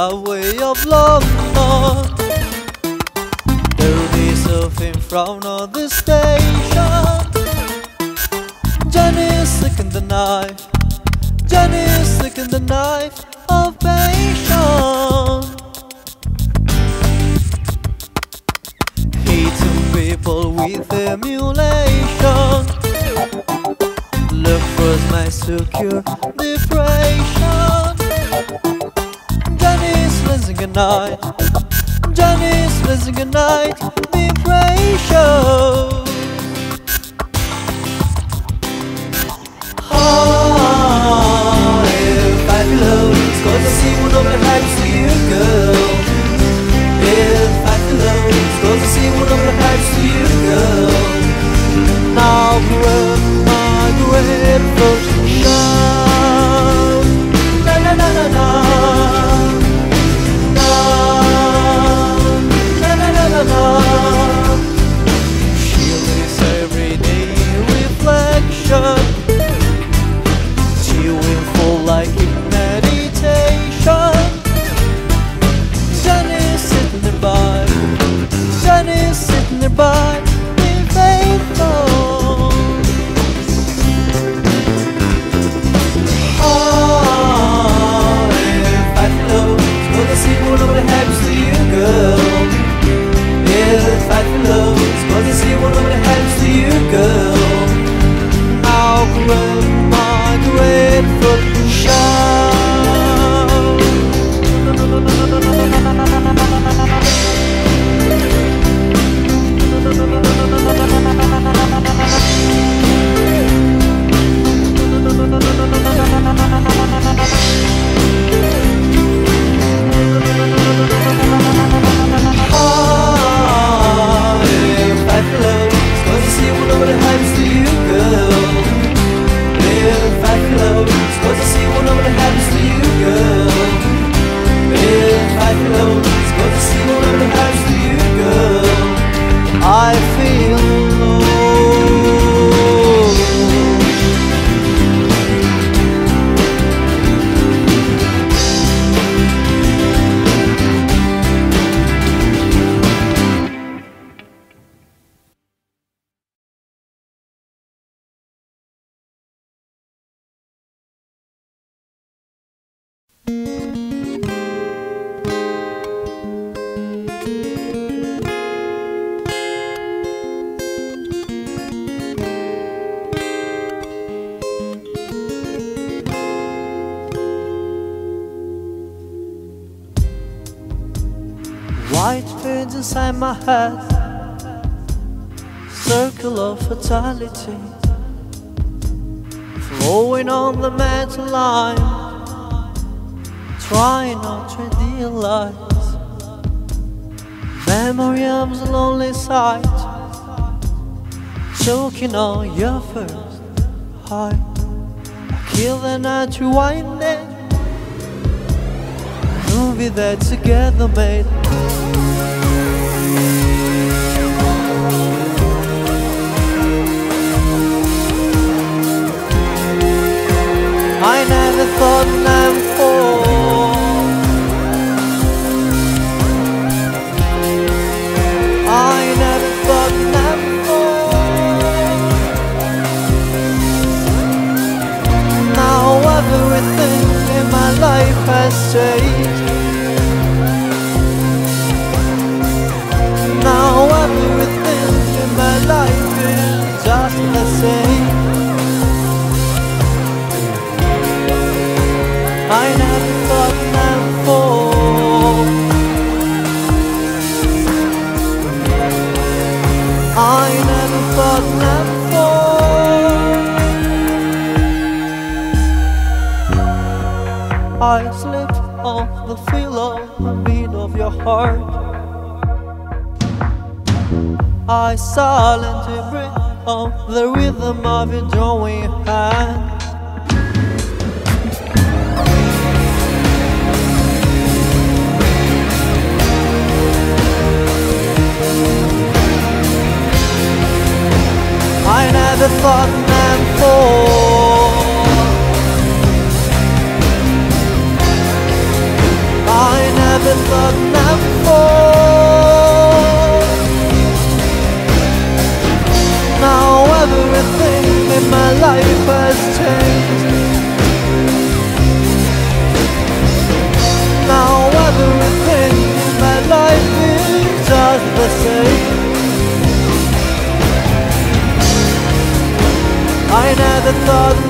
subway of London. There is a in front of the station. Johnny is sick in the. Johnny is sick in the knife of passion. Hating people with emulation. Look for my secure depression. A night. Johnny is losing a night. Depression. Oh, ah, if I feel White fades inside my head. Circle of fatality. Flowing on the metal line. Trying not to realize. Memory of the lonely sight Choking on your first heart Kill the night rewinding Movie that together made I never thought I'd fall. I never thought I'd fall. I slipped on the feel of the beat of your heart. I silently breathe on the rhythm of your drawing hand. never thought man for. I never thought man another thought